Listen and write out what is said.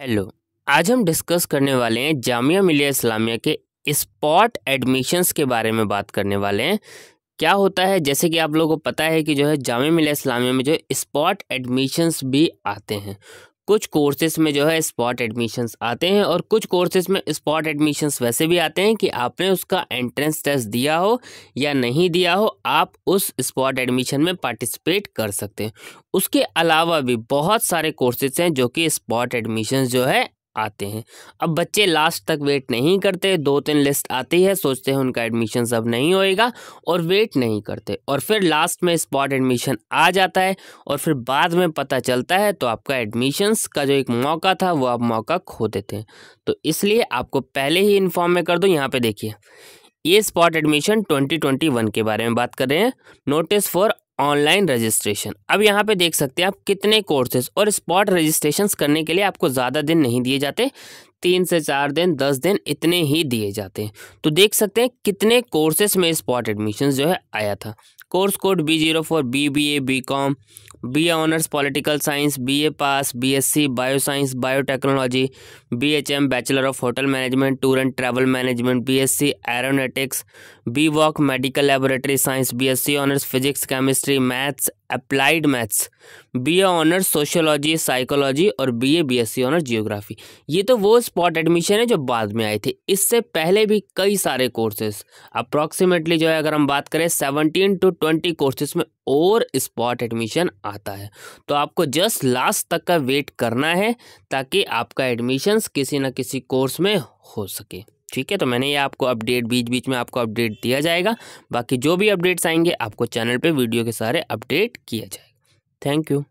Hello आज हम discuss करने वाले हैं जामिया मिलिया इस्लामिया के स्पॉट एडमिशन्स के बारे में बात करने वाले हैं। क्या होता है? जैसे कि आप लोगों को पता है कि जो है जामिया मिलिया इस्लामिया में जो स्पॉट एडमिशन्स भी आते हैं। कुछ कोर्सेज में जो है स्पॉट एडमिशन्स आते हैं और कुछ कोर्सेज में स्पॉट एडमिशन्स वैसे भी आते हैं कि आपने उसका एंट्रेंस टेस्ट दिया हो या नहीं दिया हो, आप उस स्पॉट एडमिशन में पार्टिसिपेट कर सकते हैं। उसके अलावा भी बहुत सारे कोर्सेज हैं जो कि स्पॉट एडमिशन्स जो है आते हैं। अब बच्चे लास्ट तक वेट नहीं करते, दो तीन लिस्ट आती है, सोचते हैं उनका एडमिशन अब नहीं होएगा और वेट नहीं करते। और फिर लास्ट में स्पॉट एडमिशन आ जाता है और फिर बाद में पता चलता है तो आपका एडमिशन्स का जो एक मौका था, वो आप मौका खो देते हैं। तो इसलिए आपको पहले ही इन्फॉर्म में कर दूँ, यहाँ पर देखिए। ये स्पॉट एडमिशन 2021 के बारे में बात कर रहे हैं। Notice for online registration. अब यहाँ पे देख सकते हैं आप कितने कोर्सेज और स्पॉट रजिस्ट्रेशन करने के लिए आपको ज़्यादा दिन नहीं दिए जाते। तीन से चार दिन, दस दिन इतने ही दिए जाते हैं। तो देख सकते हैं कितने कोर्सेस में स्पॉट एडमिशन जो है आया था। Course code B zero four B B A B com B A honours political science B A pass B S C bio science biotechnology B H M bachelor of hotel management tour and travel management B S C aeronautics B voc medical laboratory science B S C honours physics chemistry maths applied maths B A honours sociology psychology और B A B S C honours geography ये तो वो spot admission है जो बाद में आए थे। इससे पहले भी कई सारे कोर्सेज अप्रॉक्सीमेटली जो है, अगर हम बात करें सेवनटीन टू ट्वेंटी कोर्सेज में और स्पॉट एडमिशन आता है। तो आपको जस्ट लास्ट तक का वेट करना है ताकि आपका एडमिशन्स किसी न किसी कोर्स में हो सके। ठीक है? तो मैंने ये आपको अपडेट बीच बीच में आपको अपडेट दिया जाएगा। बाकी जो भी अपडेट्स आएँगे, आपको चैनल पे वीडियो के सारे अपडेट किया जाएगा। Thank you